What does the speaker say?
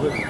그